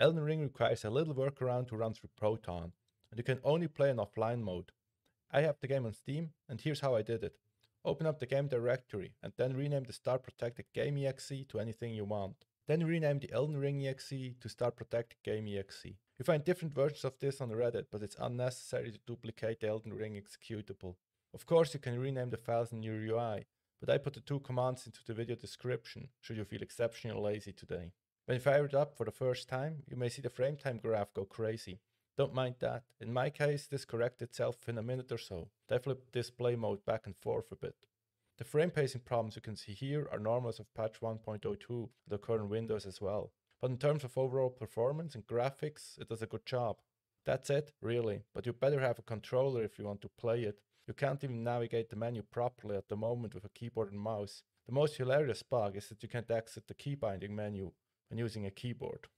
Elden Ring requires a little workaround to run through Proton, and you can only play in offline mode. I have the game on Steam, and here's how I did it. Open up the game directory, and then rename the Start Protected Game EXE to anything you want. Then rename the Elden Ring EXE to Start Protected Game EXE. You find different versions of this on Reddit, but it's unnecessary to duplicate the Elden Ring executable. Of course, you can rename the files in your UI, but I put the two commands into the video description should you feel exceptionally lazy today. When you fire it up for the first time, you may see the frame time graph go crazy. Don't mind that. In my case, this corrects itself in a minute or so. I flipped display mode back and forth a bit. The frame pacing problems you can see here are normal as of patch 1.02 that occur in Windows as well. But in terms of overall performance and graphics, it does a good job. That's it, really, but you better have a controller if you want to play it. You can't even navigate the menu properly at the moment with a keyboard and mouse. The most hilarious bug is that you can't exit the key binding menu when using a keyboard.